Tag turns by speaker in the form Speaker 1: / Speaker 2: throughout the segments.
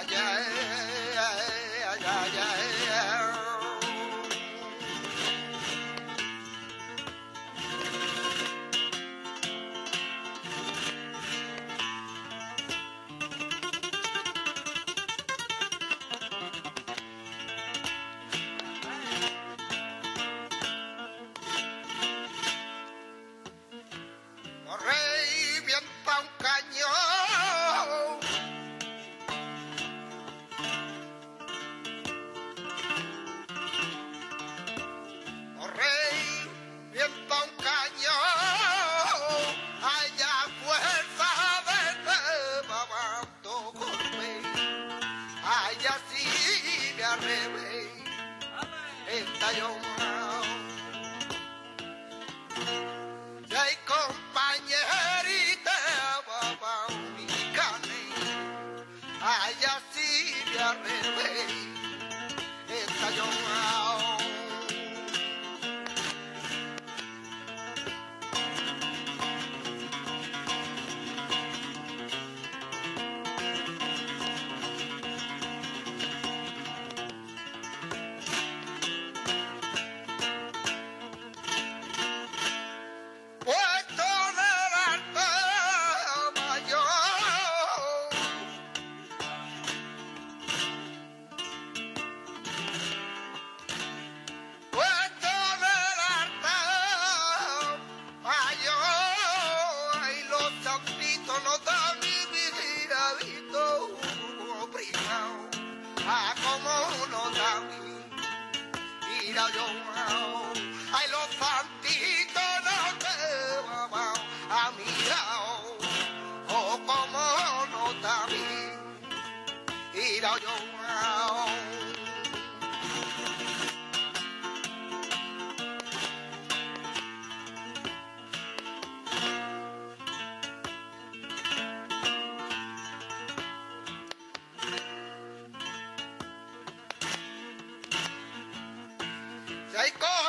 Speaker 1: Yeah. batallón. Y hay compañerita allá sí me arrebé. no está mi vigiladito, uh, ah, como no está mi, mira yo, ay, los santitos no te van a mirar, oh, como no está mi, mira yo, Dạy con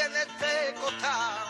Speaker 1: en este costado.